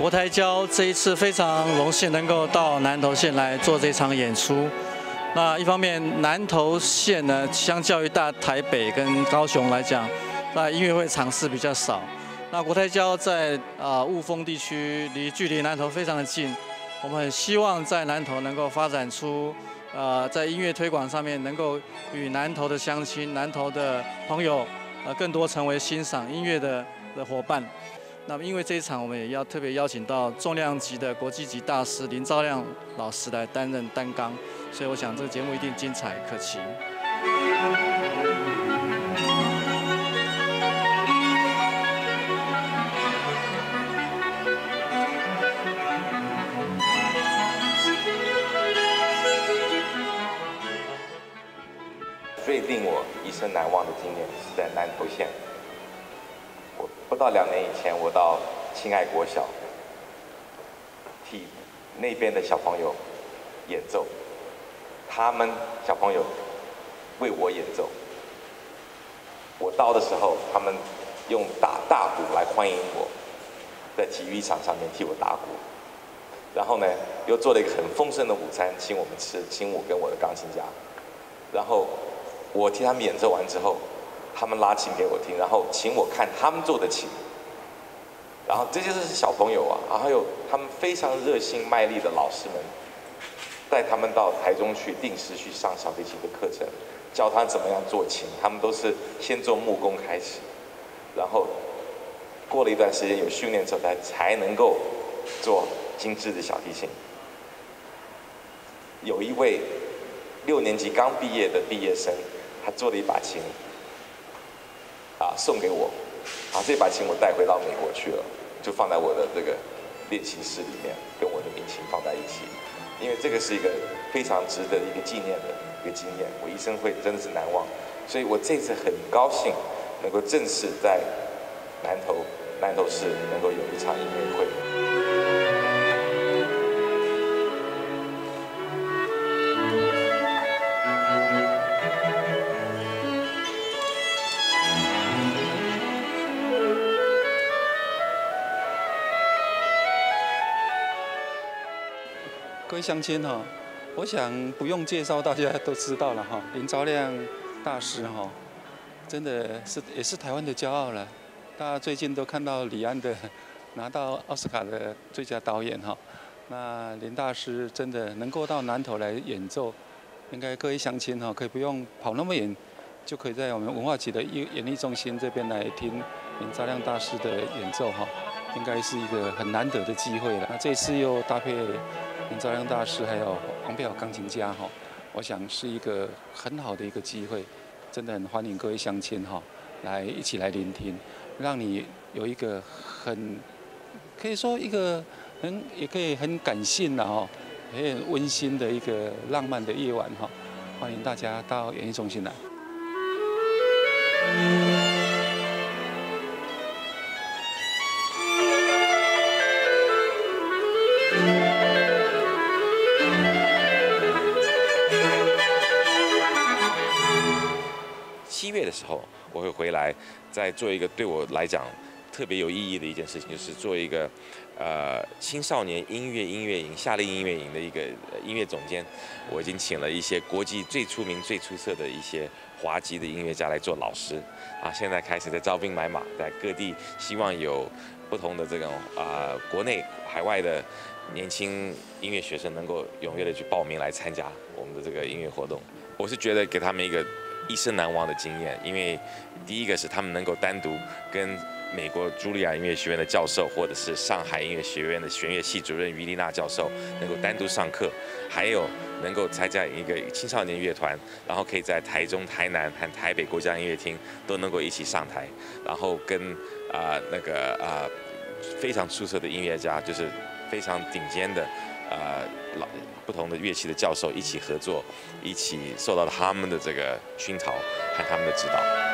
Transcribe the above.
国台交这一次非常荣幸能够到南投县来做这场演出。那一方面，南投县呢，相较于大台北跟高雄来讲，那音乐会场次比较少。那国台交在啊雾峰地区，离距离南投非常的近。我们很希望在南投能够发展出，呃，在音乐推广上面能够与南投的乡亲、南投的朋友，呃，更多成为欣赏音乐的的伙伴。那么，因为这一场，我们也要特别邀请到重量级的国际级大师林兆亮老师来担任担纲，所以我想这个节目一定精彩可期。最令我一生难忘的经验是在南投县。到两年以前，我到亲爱国小替那边的小朋友演奏，他们小朋友为我演奏。我到的时候，他们用打大鼓来欢迎我，在体育场上面替我打鼓，然后呢，又做了一个很丰盛的午餐，请我们吃，请我跟我的钢琴家，然后我替他们演奏完之后。他们拉琴给我听，然后请我看他们做的琴，然后这些是小朋友啊，还有他们非常热心卖力的老师们，带他们到台中去定时去上小提琴的课程，教他怎么样做琴。他们都是先做木工开始，然后过了一段时间有训练之后，才才能够做精致的小提琴。有一位六年级刚毕业的毕业生，他做了一把琴。啊，送给我，啊，这把琴我带回到美国去了，就放在我的这个练习室里面，跟我的民琴放在一起，因为这个是一个非常值得一个纪念的一个经验，我一生会真的是难忘，所以我这次很高兴能够正式在南投南投市能够有一场音乐会。位乡亲哈，我想不用介绍，大家都知道了哈。林昭亮大师哈，真的是也是台湾的骄傲了。大家最近都看到李安的拿到奥斯卡的最佳导演哈。那林大师真的能够到南投来演奏，应该各位乡亲哈，可以不用跑那么远，就可以在我们文化局的演演艺中心这边来听林昭亮大师的演奏哈，应该是一个很难得的机会了。那这次又搭配。林昭亮大师还有王碧瑶钢琴家哈，我想是一个很好的一个机会，真的很欢迎各位乡亲哈，来一起来聆听，让你有一个很可以说一个很也可以很感性的哈，很温馨的一个浪漫的夜晚哈，欢迎大家到演艺中心来。月的时候，我会回来，再做一个对我来讲特别有意义的一件事情，就是做一个呃青少年音乐音乐营夏令音乐营的一个音乐总监。我已经请了一些国际最出名、最出色的一些华籍的音乐家来做老师啊。现在开始在招兵买马，在各地希望有不同的这种啊国内海外的年轻音乐学生能够踊跃的去报名来参加我们的这个音乐活动。我是觉得给他们一个。一生难忘的经验，因为第一个是他们能够单独跟美国茱莉亚音乐学院的教授，或者是上海音乐学院的弦乐系主任于丽娜教授能够单独上课，还有能够参加一个青少年乐团，然后可以在台中、台南和台北国家音乐厅都能够一起上台，然后跟啊那个啊非常出色的音乐家，就是非常顶尖的。呃，老不同的乐器的教授一起合作，一起受到他们的这个熏陶和他们的指导。